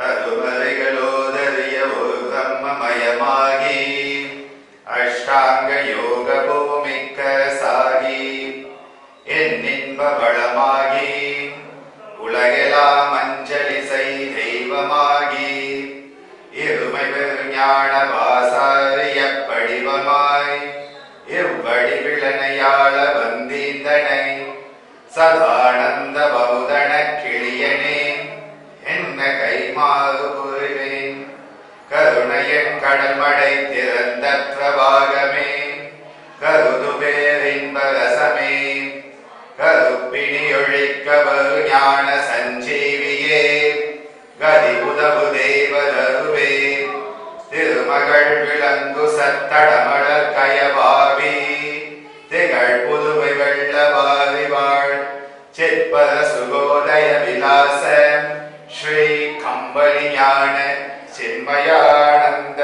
அருமறைகளோதறிய ஒரு கர்மமயமாகி அஷ்டாங்க யோக பூமிக்க சாகி என் இன்ப வளமாகி உலகெலாம் அஞ்சலி செய் தெய்வமாகி இருமை பெருஞான வாசாரிய படிவமாய் இவ்வடி விளனையாள கைமாறு புரிவேன் கருணையன் கடல்மடை திறந்த பிரபாகமே கருதுபேரின்பரசமே கருப்பிணி ஒழிக்கவரு ஞான சஞ்சீவியே. கதி உதவு தேவதருவே. திருமகள் விளங்கு சத்தடமழ கயவாவி. திகழ் புதுமை வெள்ளவாரி வாழ். சிற்பர சுகோதய விலாச ஞான சின்மயானந்த